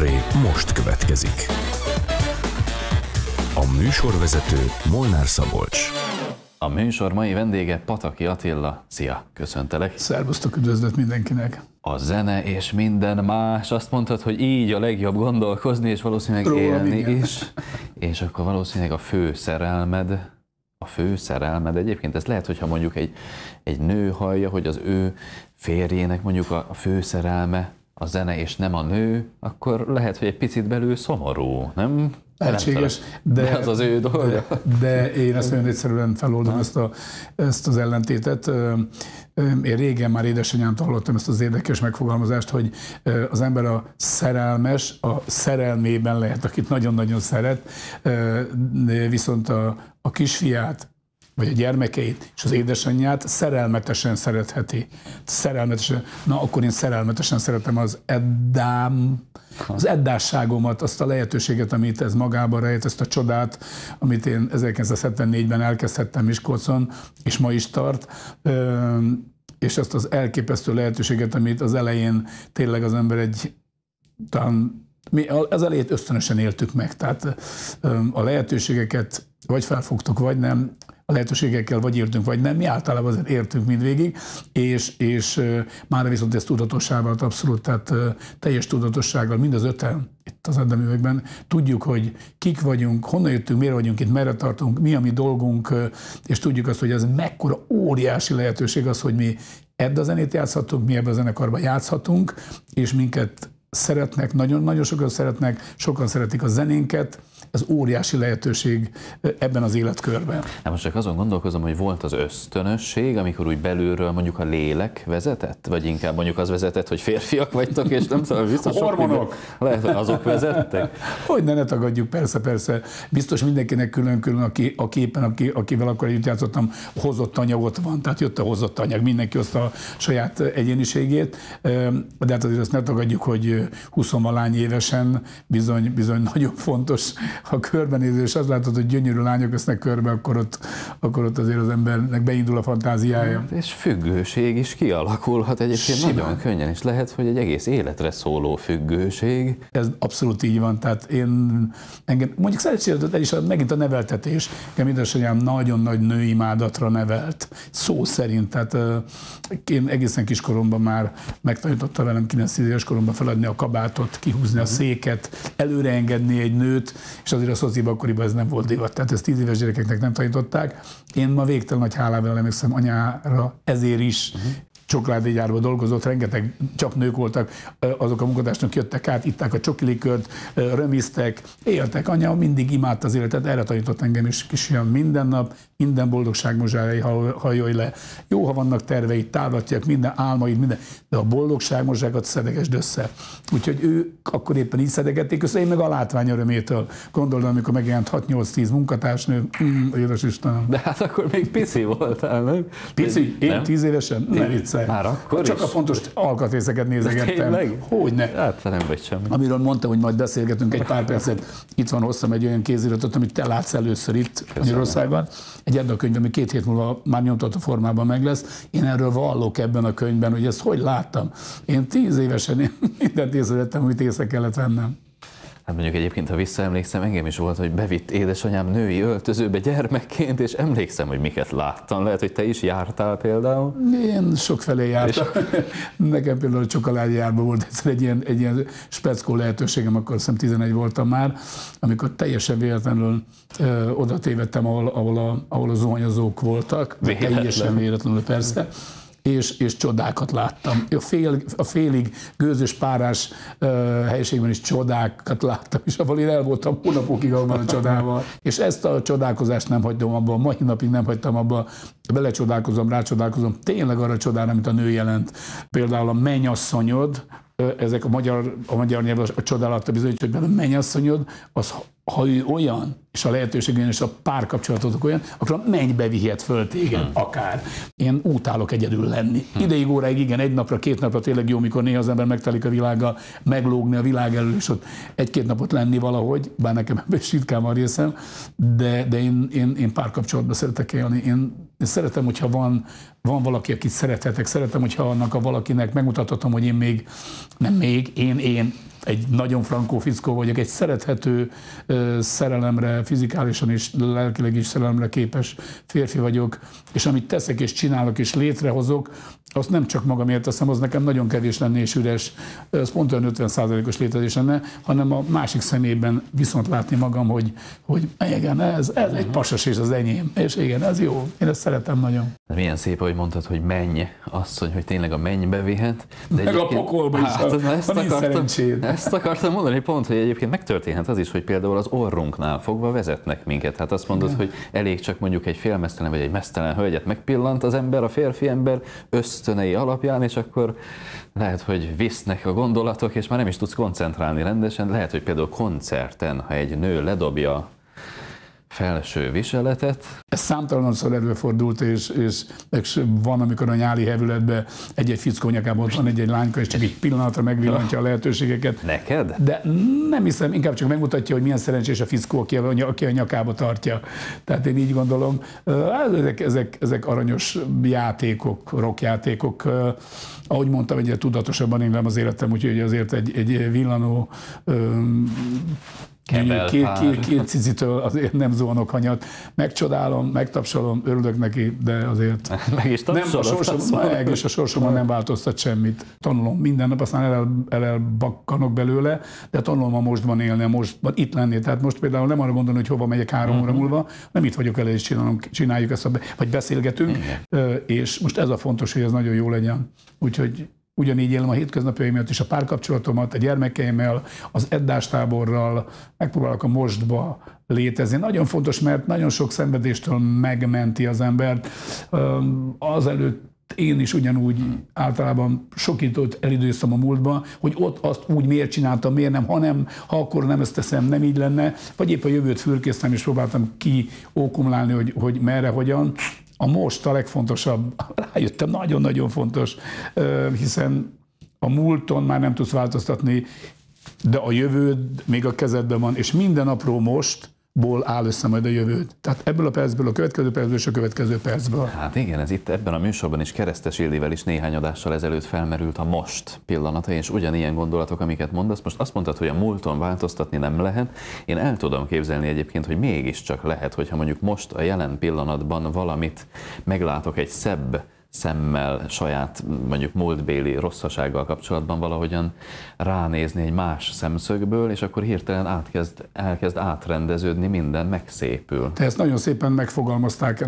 portré most következik. A műsorvezető Molnár Szabolcs. A műsor mai vendége Pataki Attila. Szia, köszöntelek. Szervusztok, üdvözlet mindenkinek. A zene és minden más, azt mondtad, hogy így a legjobb gondolkozni, és valószínűleg Rólam, élni igen. is. És akkor valószínűleg a fő szerelmed, a fő szerelmed egyébként, ez lehet, hogyha mondjuk egy, egy nő hallja, hogy az ő férjének mondjuk a, a fő szerelme a zene és nem a nő, akkor lehet, hogy egy picit belül szomorú, nem? Lehetséges, de, de az az ő dolga. de, de én ezt nagyon egyszerűen feloldom ezt, a, ezt az ellentétet. Én régen már édesanyámtól hallottam ezt az érdekes megfogalmazást, hogy az ember a szerelmes, a szerelmében lehet, akit nagyon-nagyon szeret, viszont a, a kisfiát, vagy a gyermekeit és az édesanyját szerelmetesen szeretheti. Szerelmetesen. Na, akkor én szerelmetesen szeretem az Eddám, az eddásságomat, azt a lehetőséget, amit ez magában rejt, ezt a csodát, amit én 1974-ben elkezdhettem Miskolcon, és ma is tart, és azt az elképesztő lehetőséget, amit az elején tényleg az ember egy talán mi az elejét ösztönösen éltük meg, tehát a lehetőségeket vagy felfogtuk, vagy nem, a lehetőségekkel vagy értünk, vagy nem, mi általában azért értünk mindvégig, és, és már viszont ez tudatossá vált abszolút, tehát teljes tudatossággal mind az öten itt az Erdeművekben tudjuk, hogy kik vagyunk, honnan jöttünk, miért vagyunk itt, merre tartunk, mi a mi dolgunk, és tudjuk azt, hogy ez mekkora óriási lehetőség az, hogy mi ebbe a zenét játszhatunk, mi ebbe a zenekarban játszhatunk, és minket szeretnek, nagyon-nagyon sokan szeretnek, sokan szeretik a zenénket, ez óriási lehetőség ebben az életkörben. Hát most csak azon gondolkozom, hogy volt az ösztönösség, amikor úgy belülről mondjuk a lélek vezetett, vagy inkább mondjuk az vezetett, hogy férfiak vagytok, és nem tudom, biztos sok Hormonok. Lehet, hogy azok vezettek. Hogy ne, ne tagadjuk, persze, persze. Biztos mindenkinek külön-külön, aki, a képen, aki, akivel akkor együtt játszottam, hozott anyagot van, tehát jött a hozott anyag, mindenki hozta a saját egyéniségét, de hát azért azt ne tagadjuk, hogy 20 valány évesen bizony, bizony nagyon fontos a körbenézés, és azt látod, hogy gyönyörű lányok vesznek körbe, akkor ott, akkor ott azért az embernek beindul a fantáziája. És függőség is kialakulhat egyébként Simán. nagyon könnyen, és lehet, hogy egy egész életre szóló függőség. Ez abszolút így van. Tehát én engem, mondjuk szerencsére is a- megint a neveltetés. Engem édesanyám nagyon nagy nőimádatra nevelt. Szó szerint. Tehát én egészen kiskoromban már megtanította velem 9 éves koromban feladni a kabátot, kihúzni a széket, előreengedni egy nőt, és azért a szociban akkoriban ez nem volt divat. Tehát ezt 10 éves gyerekeknek nem tanították. Én ma végtelen nagy hálával emlékszem anyára ezért is, csokoládégyárban dolgozott, rengeteg csak nők voltak, azok a munkatársnak jöttek át, itták a csokilikört, ö, römiztek, éltek. Anya mindig imádta az életet, erre tanított engem is kisfiam minden nap, minden boldogság mozsájai hal- hajolj le. Jó, ha vannak terveid, távatják, minden álmaid, minden, de a boldogság mozsákat szedegesd össze. Úgyhogy ő akkor éppen így szedegették össze, én meg a látvány örömétől. Gondolom, amikor megjelent 6-8-10 munkatársnő, mm, édes Istenem. De hát akkor még pici voltál, nem? Pici? Én Nem? tíz évesen? Ne viccelj. Már akkor Csak is? a fontos alkatrészeket nézegettem. tényleg? Hogyne. Hát nem vagy semmi. Amiről mondtam, hogy majd beszélgetünk egy pár percet. Itt van, hoztam egy olyan kéziratot, amit te látsz először itt Magyarországon. Egy Edda könyv, ami két hét múlva már nyomtató formában meg lesz. Én erről vallok ebben a könyvben, hogy ezt hogy láttam. Én tíz évesen én mindent észrevettem, amit észre kellett vennem. Hát mondjuk egyébként, ha visszaemlékszem, engem is volt, hogy bevitt édesanyám női öltözőbe gyermekként, és emlékszem, hogy miket láttam. Lehet, hogy te is jártál például. Én sok felé jártam. Nekem például a csokoládjárban volt egyszer egy ilyen, egy ilyen speckó lehetőségem, akkor hiszem 11 voltam már, amikor teljesen véletlenül ö, oda tévedtem, ahol, ahol, a, ahol a zuhanyozók voltak. Véletlen. Teljesen véletlenül persze. És, és csodákat láttam. A, fél, a félig gőzös párás uh, helyiségben is csodákat láttam, és abban én el voltam hónapokig abban a csodával. És ezt a csodálkozást nem hagytam abba, a mai napig nem hagytam abba, belecsodálkozom, rácsodálkozom, tényleg arra csodára, amit a nő jelent. Például a mennyasszonyod, ezek a magyar, a magyar nyelv a csodálata bizonyítja, hogy a mennyasszonyod, az ha ő olyan, és a lehetőség olyan, és a párkapcsolatotok olyan, akkor a mennybe vihet föl téged, hmm. akár. Én utálok egyedül lenni. Hmm. Ideig, óráig, igen, egy napra, két napra tényleg jó, mikor néha az ember megtelik a világgal, meglógni a világ elől, és ott egy-két napot lenni valahogy, bár nekem ebben is ritkán van részem, de, de én, én, én párkapcsolatban szeretek élni. Én, én szeretem, hogyha van, van valaki, akit szerethetek, szeretem, hogyha annak a valakinek megmutathatom, hogy én még, nem még, én, én egy nagyon frankó fickó vagyok, egy szerethető szerelemre, fizikálisan és lelkileg is szerelemre képes férfi vagyok, és amit teszek és csinálok és létrehozok, azt nem csak magamért teszem, az nekem nagyon kevés lenne és üres, az pont olyan 50%-os létezés lenne, hanem a másik szemében viszont látni magam, hogy, hogy igen, ez, ez egy pasas és az enyém, és igen, ez jó, én ezt szeretem nagyon. Milyen szép, hogy mondtad, hogy menj, asszony, hogy tényleg a mennybe vihet. De Meg a pokolba is, hát, ha, ezt, akartam, ezt akartam mondani pont, hogy egyébként megtörténhet az is, hogy például az orrunknál fogva vezetnek minket. Hát azt mondod, hogy elég csak mondjuk egy félmesztelen vagy egy mesztelen hölgyet megpillant az ember, a férfi ember ösztönei alapján, és akkor lehet, hogy visznek a gondolatok, és már nem is tudsz koncentrálni rendesen. Lehet, hogy például koncerten, ha egy nő ledobja felső viseletet. Ez számtalanszor előfordult, és, és, és van, amikor a nyáli hevületben egy-egy fickó nyakában ott van egy-egy lányka, és csak egy pillanatra megvillantja a lehetőségeket. Neked? De nem hiszem, inkább csak megmutatja, hogy milyen szerencsés a fickó, aki a, aki a nyakába tartja. Tehát én így gondolom, ezek, ezek, ezek aranyos játékok, rockjátékok, ahogy mondtam, egyre tudatosabban élem az életem, úgyhogy azért egy, egy villanó Kebel, két, két, két cicitől azért nem zuhanok hanyat. Megcsodálom, megtapsolom, örülök neki, de azért meg is nem, a sorsom, meg, és a sorsomon nem változtat semmit. Tanulom minden nap, aztán el, el, elbakkanok belőle, de tanulom a mostban élni, a mostban itt lenni. Tehát most például nem arra gondolni, hogy hova megyek három uh-huh. óra mhm. múlva, nem itt vagyok elő, és csinálom, csináljuk ezt, a, vagy beszélgetünk, uh-huh. és most ez a fontos, hogy ez nagyon jó legyen. Úgyhogy ugyanígy élem a hétköznapjaimat és a párkapcsolatomat a gyermekeimmel, az eddástáborral, megpróbálok a mostba létezni. Nagyon fontos, mert nagyon sok szenvedéstől megmenti az embert. Azelőtt én is ugyanúgy általában sok időt elidőztem a múltba, hogy ott azt úgy miért csináltam, miért nem, hanem ha akkor nem ezt teszem, nem így lenne, vagy épp a jövőt fürkésztem és próbáltam ki ókumlálni, hogy, hogy merre, hogyan. A most a legfontosabb, rájöttem, nagyon-nagyon fontos, hiszen a múlton már nem tudsz változtatni, de a jövőd még a kezedben van, és minden apró most ból áll össze majd a jövőt. Tehát ebből a percből, a következő percből és a következő percből. Hát igen, ez itt ebben a műsorban is Keresztes Ildivel is néhány adással ezelőtt felmerült a most pillanata, és ugyanilyen gondolatok, amiket mondasz. Most azt mondtad, hogy a múlton változtatni nem lehet. Én el tudom képzelni egyébként, hogy mégiscsak lehet, hogyha mondjuk most a jelen pillanatban valamit meglátok egy szebb szemmel, saját mondjuk múltbéli rosszasággal kapcsolatban valahogyan ránézni egy más szemszögből, és akkor hirtelen átkezd, elkezd átrendeződni, minden megszépül. Te ezt nagyon szépen megfogalmazták,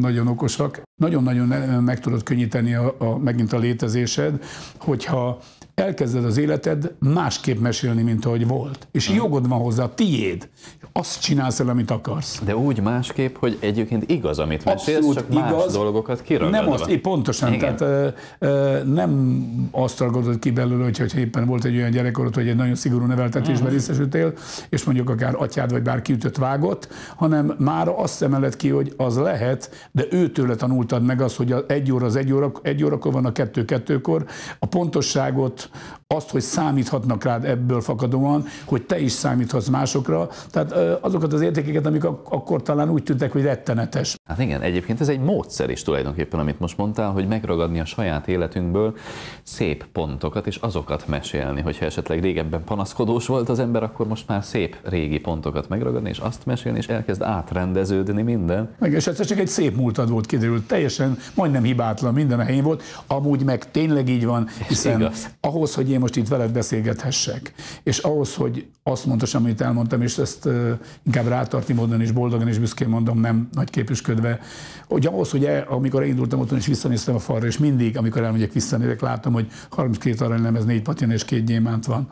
nagyon okosak. Nagyon-nagyon meg tudod könnyíteni a, a, megint a létezésed, hogyha elkezded az életed másképp mesélni, mint ahogy volt. És jogod van hozzá, tiéd. Azt csinálsz el, amit akarsz. De úgy másképp, hogy egyébként igaz, amit mesélsz, Abszolút csak igaz, más dolgokat kiragadva. Nem azt, pontosan, Igen. tehát e, nem azt ragadod ki belőle, hogyha éppen volt egy olyan gyerekkorod, hogy egy nagyon szigorú neveltetésben uh-huh. részesültél, és mondjuk akár atyád vagy bárki ütött vágott, hanem már azt emeled ki, hogy az lehet, de őtőle tanultad meg azt, hogy egy óra az egy óra, egy órakor van a kettő kettőkor, a pontosságot, azt, hogy számíthatnak rád ebből fakadóan, hogy te is számíthatsz másokra. Tehát azokat az értékeket, amik akkor talán úgy tűntek, hogy rettenetes. Hát igen, egyébként ez egy módszer is tulajdonképpen, amit most mondtál, hogy megragadni a saját életünkből szép pontokat, és azokat mesélni. Hogyha esetleg régebben panaszkodós volt az ember, akkor most már szép régi pontokat megragadni, és azt mesélni, és elkezd átrendeződni minden. Meg és ez csak egy szép múltad volt, kiderült. Teljesen, majdnem hibátlan, minden a helyén volt. Amúgy meg tényleg így van, hiszen ahhoz ahhoz, hogy én most itt veled beszélgethessek, és ahhoz, hogy azt mondtam, amit elmondtam, és ezt uh, inkább rátarti módon is boldogan és büszkén mondom, nem nagy képüsködve, hogy ahhoz, hogy el, amikor elindultam otthon, és visszanéztem a falra, és mindig, amikor elmegyek visszanézek, látom, hogy 32 ez négy patin és két gyémánt van,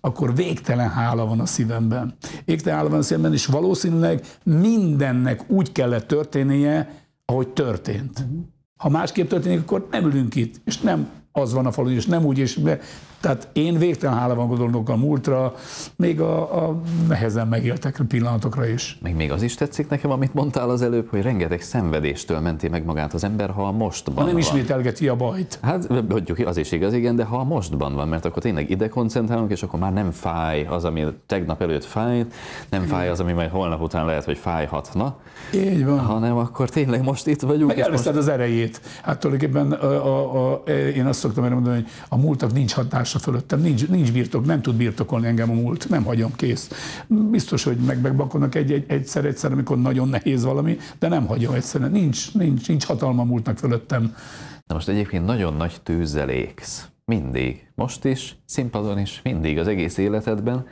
akkor végtelen hála van a szívemben. Végtelen hála van a szívemben, és valószínűleg mindennek úgy kellett történnie, ahogy történt. Ha másképp történik, akkor nem ülünk itt, és nem az van a falu, és nem úgy, és tehát én végtelen hála van gondolok a múltra, még a, a nehezen megéltek pillanatokra is. Még, még az is tetszik nekem, amit mondtál az előbb, hogy rengeteg szenvedéstől menti meg magát az ember, ha a mostban ha nem van. ismételgeti a bajt. Hát mondjuk az is igaz, igen, de ha a mostban van, mert akkor tényleg ide koncentrálunk, és akkor már nem fáj az, ami tegnap előtt fájt, nem fáj az, ami majd holnap után lehet, hogy fájhatna. Így van. Hanem akkor tényleg most itt vagyunk. Meg most... az erejét. Hát tulajdonképpen a, a, a, én azt szoktam mondani, hogy a múltak nincs hatás birtoklása fölöttem. Nincs, nincs birtok, nem tud birtokolni engem a múlt, nem hagyom, kész. Biztos, hogy megbebakolnak egy, egy, egyszer, egyszer, amikor nagyon nehéz valami, de nem hagyom egyszerűen. Nincs, nincs, nincs hatalma múltnak fölöttem. Na most egyébként nagyon nagy tűzzel égsz. Mindig. Most is, színpadon is, mindig az egész életedben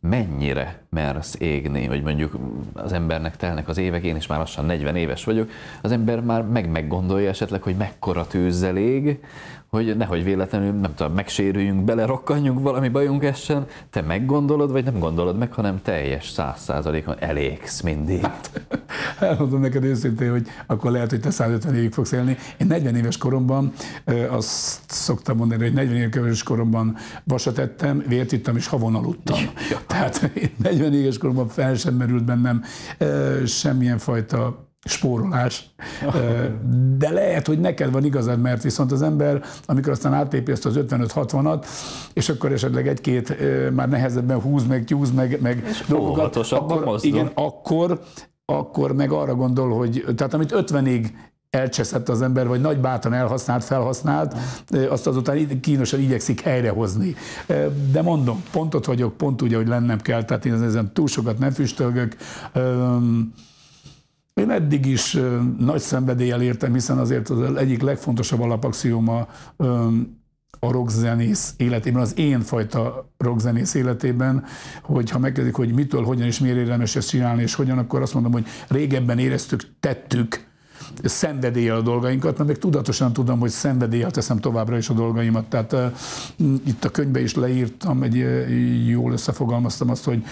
mennyire mersz égni, hogy mondjuk az embernek telnek az évek, én is már lassan 40 éves vagyok, az ember már meg meggondolja esetleg, hogy mekkora tűzzel ég, hogy nehogy véletlenül, nem tudom, megsérüljünk, belerokkanjunk, valami bajunk essen, te meggondolod, vagy nem gondolod meg, hanem teljes száz százalékon elégsz mindig. Hát, elmondom neked őszintén, hogy akkor lehet, hogy te 150 évig fogsz élni. Én 40 éves koromban azt szoktam mondani, hogy 40 éves koromban vasat ettem, vért ittam és havon aludtam. Ja. Tehát 40 éves koromban fel sem merült bennem semmilyen fajta spórolás. De lehet, hogy neked van igazad, mert viszont az ember, amikor aztán átlépi ezt az 55-60-at, és akkor esetleg egy-két már nehezebben húz, meg tyúz, meg, meg és dolgokat, akkor, igen, akkor, akkor meg arra gondol, hogy tehát amit 50-ig elcseszett az ember, vagy nagy bátran elhasznált, felhasznált, azt azután kínosan igyekszik helyrehozni. De mondom, pontot vagyok, pont úgy, hogy lennem kell, tehát én ezen túl sokat nem füstölgök. Én eddig is nagy szenvedéllyel értem, hiszen azért az egyik legfontosabb alapaxióma a rockzenész életében, az én fajta rockzenész életében, hogy ha megkezdik, hogy mitől, hogyan és miért érdemes ezt csinálni, és hogyan, akkor azt mondom, hogy régebben éreztük, tettük, szenvedéllyel a dolgainkat, mert meg tudatosan tudom, hogy szenvedéllyel teszem továbbra is a dolgaimat. Tehát itt a könyvbe is leírtam, egy jól összefogalmaztam azt, hogy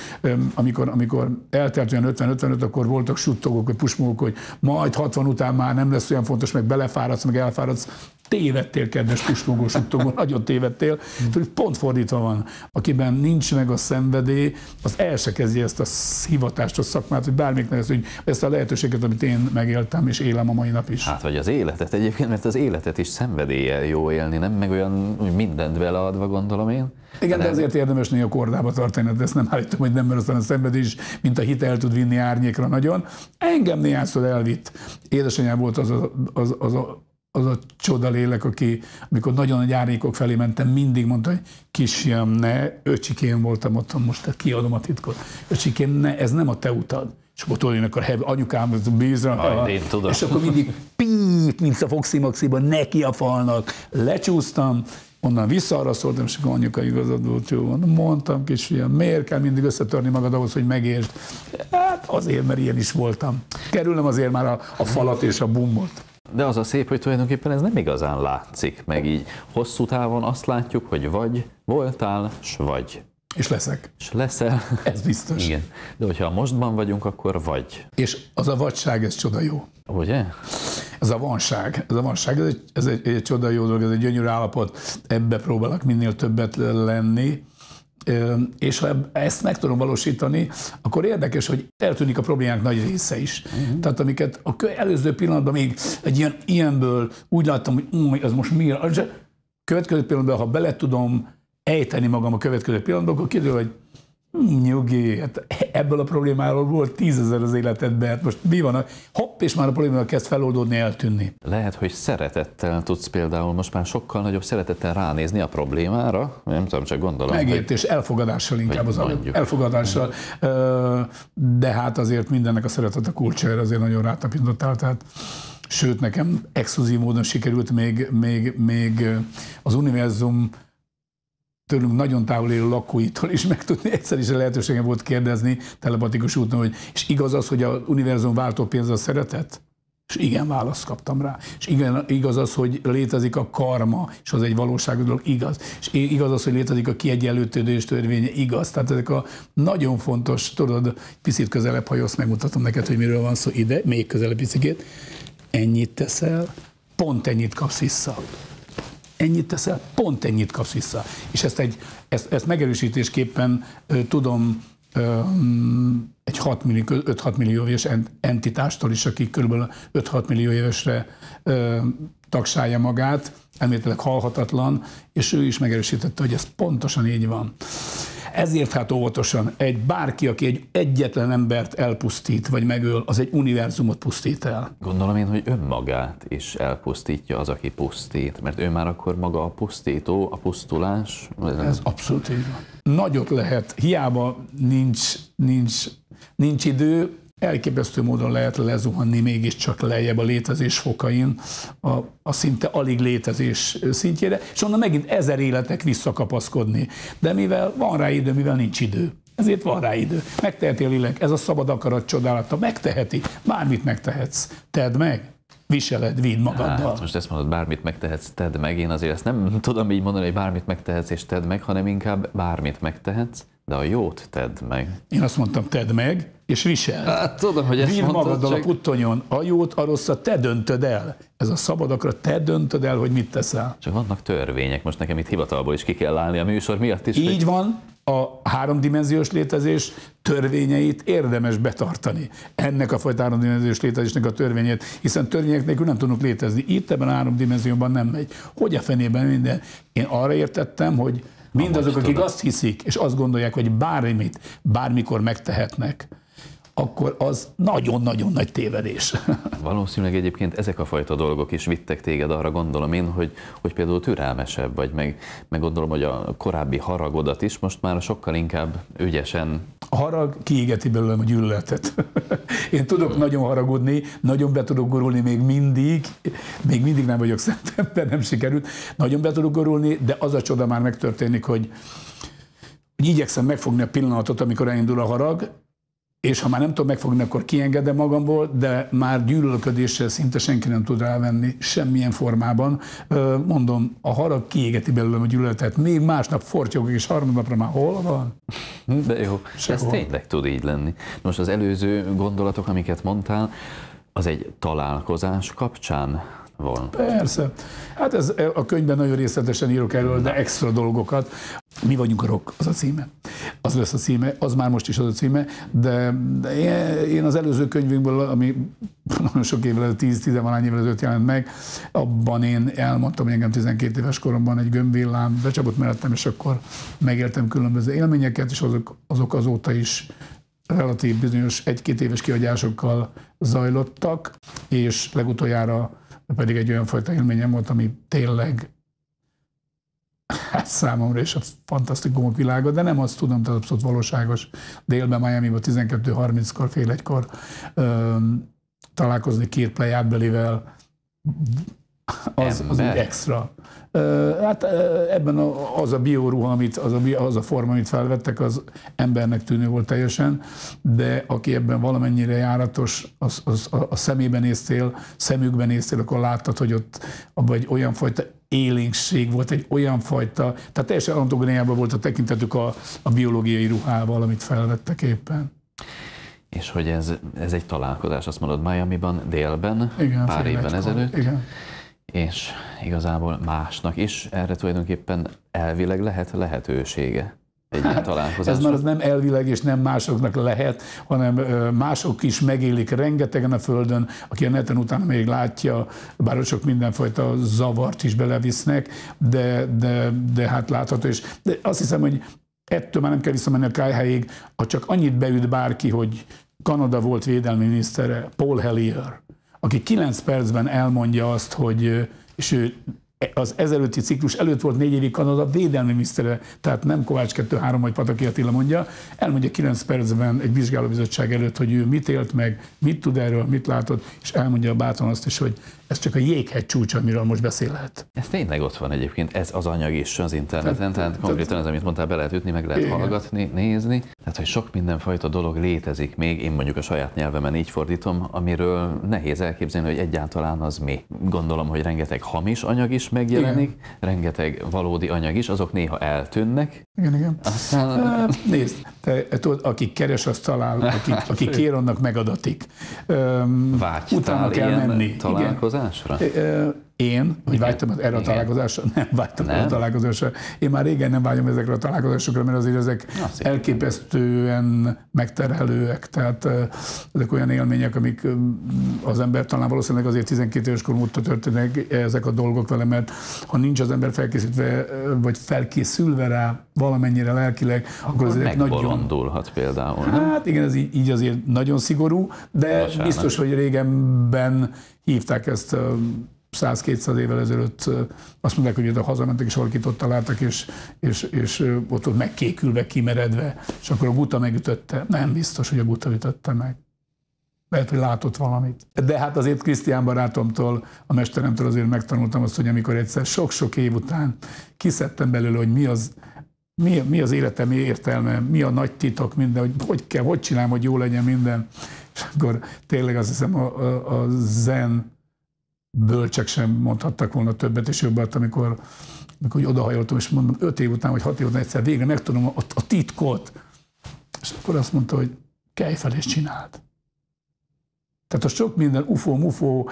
amikor, amikor eltelt olyan 50-55, akkor voltak suttogók, vagy pusmók, hogy majd 60 után már nem lesz olyan fontos, meg belefáradsz, meg elfáradsz tévedtél, kedves puslogó suttogó, nagyon tévedtél. Tudod, pont fordítva van. Akiben nincs meg a szenvedély, az el se kezdje ezt a hivatást, a szakmát, hogy bármik nehez, hogy ezt a lehetőséget, amit én megéltem, és élem a mai nap is. Hát, vagy az életet egyébként, mert az életet is szenvedéllyel jó élni, nem meg olyan, hogy mindent beleadva, gondolom én. Igen, de azért érdemes néha kordába tartani, de ezt nem állítom, hogy nem, mert aztán a szenvedés, mint a hit el tud vinni árnyékra nagyon. Engem néhányszor elvitt. Édesanyám volt az a, az, az a az a csoda lélek, aki, amikor nagyon nagy árnyékok felé mentem, mindig mondta, hogy kisfiam, ne, öcsikén voltam otthon, most kiadom a titkot. Öcsikén, ne, ez nem a te utad. És akkor tudod, akkor hev, anyukám, ez bízra. én tudom. És akkor mindig píp, mint a Foxy Maxiban, neki a falnak. Lecsúsztam, onnan vissza arra szóltam, és akkor anyuka igazad volt, jó, mondtam, kisfiam, miért kell mindig összetörni magad ahhoz, hogy megértsd? Hát azért, mert ilyen is voltam. Kerülnem azért már a, a falat és a bummot. De az a szép, hogy tulajdonképpen ez nem igazán látszik, meg így hosszú távon azt látjuk, hogy vagy voltál, s vagy. És leszek. És leszel. Ez biztos. Igen. De hogyha mostban vagyunk, akkor vagy. És az a vadság, ez csoda jó. Ugye? Ez a vanság, ez a vanság, ez egy, ez egy, egy csoda jó dolog, ez egy gyönyörű állapot, ebbe próbálok minél többet lenni, és ha ezt meg tudom valósítani, akkor érdekes, hogy eltűnik a problémák nagy része is. Uh-huh. Tehát amiket a előző pillanatban még egy ilyen, ilyenből úgy láttam, hogy um, az most mi, a következő pillanatban, ha bele tudom ejteni magam a következő pillanatban, akkor kiderül, hogy Nyugi, hát ebből a problémáról volt tízezer az életedben, hát most mi van? Hopp, és már a probléma kezd feloldódni, eltűnni. Lehet, hogy szeretettel tudsz például most már sokkal nagyobb szeretettel ránézni a problémára, nem tudom, csak gondolom. Megértés, hogy... elfogadással inkább az mondjuk. elfogadással, de hát azért mindennek a szeretet a kulcsára azért nagyon rátapintottál, tehát sőt, nekem exkluzív módon sikerült még, még, még az univerzum tőlünk nagyon távol élő lakóitól is megtudni. Egyszer is a lehetőségem volt kérdezni telepatikus úton, hogy és igaz az, hogy a univerzum váltó pénz a szeretet? És igen, választ kaptam rá. És igen, igaz az, hogy létezik a karma, és az egy valóságos dolog, igaz. És igaz az, hogy létezik a kiegyenlőtődés törvénye, igaz. Tehát ezek a nagyon fontos, tudod, picit közelebb, ha jössz, megmutatom neked, hogy miről van szó ide, még közelebb picit. Ennyit teszel, pont ennyit kapsz vissza ennyit teszel, pont ennyit kapsz vissza. És ezt, egy, ezt, ezt megerősítésképpen ö, tudom ö, egy 5-6 millió éves entitástól is, aki kb. 5-6 millió évesre ö, tagsálja magát, elméletileg halhatatlan, és ő is megerősítette, hogy ez pontosan így van. Ezért hát óvatosan, egy bárki, aki egy egyetlen embert elpusztít, vagy megöl, az egy univerzumot pusztít el. Gondolom én, hogy önmagát is elpusztítja az, aki pusztít, mert ő már akkor maga a pusztító, a pusztulás. Ez abszolút így van. Nagyot lehet, hiába nincs, nincs, nincs idő, elképesztő módon lehet lezuhanni mégiscsak lejjebb a létezés fokain, a, a szinte alig létezés szintjére, és onnan megint ezer életek visszakapaszkodni. De mivel van rá idő, mivel nincs idő. Ezért van rá idő. Megteheti a lélek, ez a szabad akarat csodálata, megteheti, bármit megtehetsz. Tedd meg, viseled, vidd magaddal. Hát, most ezt mondod, bármit megtehetsz, tedd meg. Én azért ezt nem tudom így mondani, hogy bármit megtehetsz és tedd meg, hanem inkább bármit megtehetsz, de a jót tedd meg. Én azt mondtam, tedd meg, és visel. Hát tudom, hogy ezt Vidd mondtad, magaddal csak... a puttonyon a jót, a rosszat, te döntöd el. Ez a szabad akarat, te döntöd el, hogy mit teszel. Csak vannak törvények, most nekem itt hivatalból is ki kell állni a műsor miatt is. Így hogy... van, a háromdimenziós létezés törvényeit érdemes betartani. Ennek a fajta háromdimenziós létezésnek a törvényét, hiszen törvények nélkül nem tudunk létezni. Itt ebben a háromdimenzióban nem megy. Hogy a fenében minden? Én arra értettem, hogy mindazok, akik azt hiszik, és azt gondolják, hogy bármit, bármikor megtehetnek, akkor az nagyon-nagyon nagy tévedés. Valószínűleg egyébként ezek a fajta dolgok is vittek téged arra gondolom én, hogy, hogy például türelmesebb vagy, meg, meg gondolom, hogy a korábbi haragodat is most már sokkal inkább ügyesen A harag kiégeti belőlem a gyűlöletet. Én tudok nagyon haragudni, nagyon be tudok gurulni még mindig, még mindig nem vagyok szent ember, nem sikerült, nagyon be tudok gurulni, de az a csoda már megtörténik, hogy, hogy igyekszem megfogni a pillanatot, amikor elindul a harag, és ha már nem tudom megfogni, akkor kiengedem magamból, de már gyűlölködéssel szinte senki nem tud rávenni semmilyen formában. Mondom, a harag kiégeti belőlem a gyűlöletet, még másnap fortyogok, és harmadnapra már hol van? De jó, ez Sehol. tényleg tud így lenni. Most az előző gondolatok, amiket mondtál, az egy találkozás kapcsán van. Persze. Hát ez a könyvben nagyon részletesen írok erről, de extra dolgokat. Mi vagyunk a rock, az a címe. Az lesz a címe, az már most is az a címe, de, de én- az előző könyvünkből, ami nagyon sok évvel, 10-10 valány évvel ezelőtt jelent meg, abban én elmondtam, hogy engem 12 éves koromban egy gömbvillám becsapott mellettem, és akkor megéltem különböző élményeket, és azok, azok azóta is relatív bizonyos egy-két éves kiadásokkal zajlottak, és legutoljára pedig egy olyan fajta élményem volt, ami tényleg hát számomra is a fantasztikumok világa, de nem azt tudom, tehát abszolút valóságos. Délben Miami-ban 12.30-kor, fél egykor találkozni két plejádbelivel, az, az egy extra. Hát ebben a, az a bioruha, amit, az, a, az a forma, amit felvettek, az embernek tűnő volt teljesen, de aki ebben valamennyire járatos, az, az a, a szemében néztél, szemükben néztél, akkor láttad, hogy ott abban egy olyan fajta élénkség volt, egy olyan fajta, tehát teljesen antagóniában volt a tekintetük a, a biológiai ruhával, amit felvettek éppen. És hogy ez, ez egy találkozás, azt mondod Miami-ban, délben, Igen, pár egykor. ezelőtt, Igen. És igazából másnak is erre tulajdonképpen elvileg lehet lehetősége egy ilyen Ez találkozásra. már az nem elvileg és nem másoknak lehet, hanem mások is megélik rengetegen a Földön, aki a neten utána még látja, bár sok mindenfajta zavart is belevisznek, de, de, de hát látható. És de azt hiszem, hogy ettől már nem kell visszamenni a kájháig, ha csak annyit beüt bárki, hogy Kanada volt védelmi minisztere, Paul Hellier, aki 9 percben elmondja azt, hogy, és ő az ezelőtti ciklus előtt volt négy évig Kanada védelmi minisztere, tehát nem Kovács 2-3 vagy Pataki Attila mondja, elmondja 9 percben egy vizsgálóbizottság előtt, hogy ő mit élt meg, mit tud erről, mit látott, és elmondja bátran azt is, hogy ez csak a jéghegy csúcsa, amiről most beszélhet. Ez tényleg ott van egyébként, ez az anyag is az interneten, tehát konkrétan ez, amit mondtál, be lehet ütni, meg lehet hallgatni, nézni. Tehát, hogy sok mindenfajta dolog létezik még, én mondjuk a saját nyelvemen így fordítom, amiről nehéz elképzelni, hogy egyáltalán az mi. Gondolom, hogy rengeteg hamis anyag is megjelenik, Igen. rengeteg valódi anyag is, azok néha eltűnnek, Igen, igen. aztán Hát, Nézd, te, tudod, aki keres, azt talál, aki, aki kér, annak megadatik. Öm, vágytál utána kell menni. Igen. Találkozásra? Ö, Én, hogy vágytam erre a találkozásra? Nem vágytam erre a találkozásra. Én már régen nem vágyom ezekre a találkozásokra, mert azért ezek Na, elképesztően megterhelőek. Tehát ezek olyan élmények, amik az ember talán valószínűleg azért 12 éves kor óta történnek ezek a dolgok vele, mert ha nincs az ember felkészítve, vagy felkészülve rá valamennyire lelkileg, akkor, akkor azért nagyon... például. Nem? Hát igen, ez így, így azért nagyon szigorú, de Bocsánat. biztos, hogy régenben hívták ezt 100-200 évvel ezelőtt azt mondják, hogy oda hazamentek, és valakit ott találtak, és, és, és ott, ott megkékülve, kimeredve, és akkor a guta megütötte. Nem biztos, hogy a guta ütötte meg. Lehet, hogy látott valamit. De hát azért Krisztián barátomtól, a mesteremtől azért megtanultam azt, hogy amikor egyszer sok-sok év után kiszedtem belőle, hogy mi az, mi, mi az életem értelme, mi a nagy titok, minden, hogy hogy kell, hogy csinálom, hogy jó legyen minden. És akkor tényleg azt hiszem a, a, a zen bölcsek sem mondhattak volna többet és jobbat, amikor, amikor odahajoltam, és mondom, öt év után, vagy hat év után egyszer végre megtudom a, a titkot. És akkor azt mondta, hogy kelj fel és csináld. Tehát a sok minden UFO, MUFO,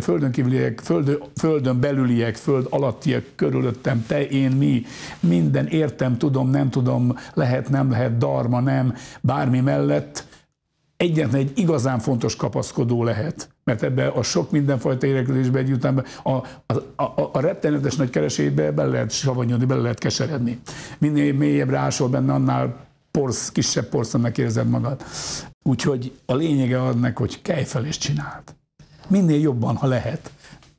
földön kívüliek, földön, földön belüliek, föld alattiak körülöttem, te, én, mi, minden értem, tudom, nem tudom, lehet, nem lehet, darma, nem, bármi mellett egyetlen egy igazán fontos kapaszkodó lehet, mert ebbe a sok mindenfajta érdeklődésbe egy a, a, a, a rettenetes nagy keresétbe bele lehet savanyodni, bele lehet keseredni. Minél mélyebbre ásol benne, annál porsz, kisebb porszonnak érzed magad. Úgyhogy a lényege adnak, hogy kelj csináld. Minél jobban, ha lehet.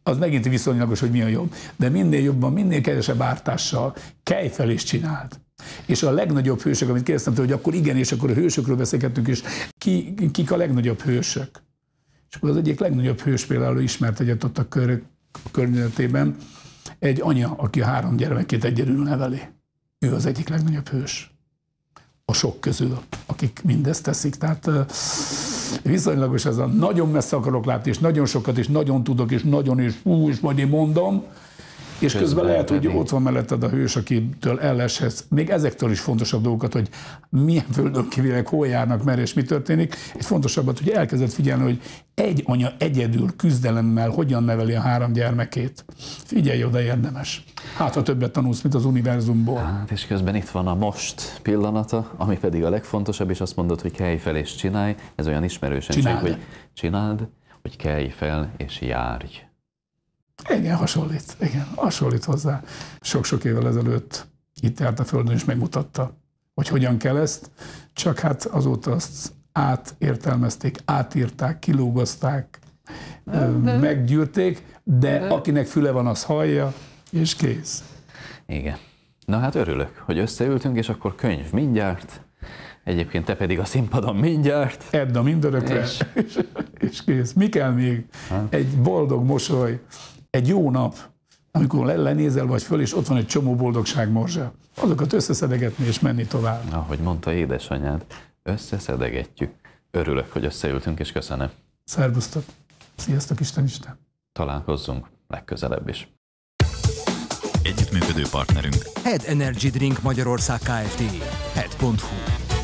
Az megint viszonylagos, hogy mi a jobb. De minél jobban, minél kevesebb ártással kelj csináld. És a legnagyobb hősök, amit kérdeztem tőle, hogy akkor igen, és akkor a hősökről beszélgettünk, és ki, kik a legnagyobb hősök? És akkor az egyik legnagyobb hős például ismert egyet ott a, kör, környezetében, egy anya, aki a három gyermekét egyedül neveli. Ő az egyik legnagyobb hős a sok közül, akik mindezt teszik. Tehát viszonylagos ez a nagyon messze akarok látni, és nagyon sokat, és nagyon tudok, és nagyon, és hú, és majd én mondom, és közben, közben lehet, hogy ott van melletted a hős, akitől elleshetsz. Még ezektől is fontosabb dolgokat, hogy milyen földön kívülek, hol járnak, merre és mi történik. Egy fontosabbat, hogy elkezdett figyelni, hogy egy anya egyedül küzdelemmel hogyan neveli a három gyermekét. Figyelj oda, érdemes. Hát, ha többet tanulsz, mint az univerzumból. Hát, és közben itt van a most pillanata, ami pedig a legfontosabb, és azt mondod, hogy kelj fel és csinálj. Ez olyan ismerősenség, csináld. hogy csináld, hogy kelj fel és járj. Igen, hasonlít. Igen, hasonlít hozzá. Sok-sok évvel ezelőtt itt járt a Földön, és megmutatta, hogy hogyan kell ezt, csak hát azóta azt átértelmezték, átírták, kilógozták, de, meggyűrték, de, de akinek füle van, az hallja, és kész. Igen. Na hát örülök, hogy összeültünk, és akkor könyv mindjárt, egyébként te pedig a színpadon mindjárt. Edda mindörökre, és, és, és kész. Mi kell még? Ha? Egy boldog mosoly, egy jó nap, amikor lenézel vagy föl, és ott van egy csomó boldogság morzsa. Azokat összeszedegetni és menni tovább. Ahogy mondta édesanyád, összeszedegetjük. Örülök, hogy összeültünk, és köszönöm. Szervusztok! Sziasztok, Isten Isten! Találkozzunk legközelebb is. Együttműködő partnerünk Head Energy Drink Magyarország Kft. Head.hu